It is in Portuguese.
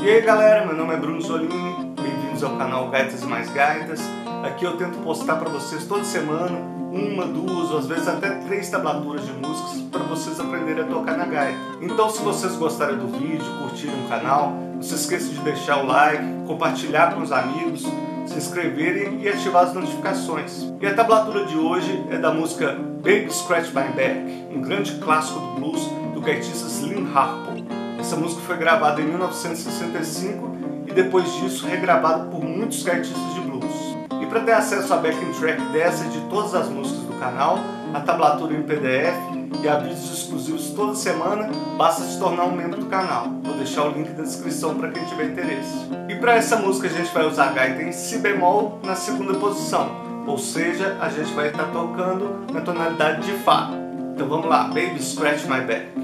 E aí galera, meu nome é Bruno Zolini, bem-vindos ao canal Gaitas Mais Gaitas. Aqui eu tento postar para vocês toda semana uma, duas às vezes até três tablaturas de músicas para vocês aprenderem a tocar na gaita. Então se vocês gostarem do vídeo, curtirem o canal, não se esqueçam de deixar o like, compartilhar com os amigos, se inscreverem e ativar as notificações. E a tablatura de hoje é da música Baby Scratch My Back, um grande clássico do blues do gaitista Slim Harpo. Essa música foi gravada em 1965 e depois disso regravada por muitos gaitistas de blues. E para ter acesso à backing track dessa e de todas as músicas do canal, a tablatura em PDF e a vídeos exclusivos toda semana, basta se tornar um membro do canal. Vou deixar o link na descrição para quem tiver interesse. E para essa música a gente vai usar a gaita em Si bemol na segunda posição, ou seja, a gente vai estar tocando na tonalidade de Fá. Então vamos lá, Baby Scratch My Back.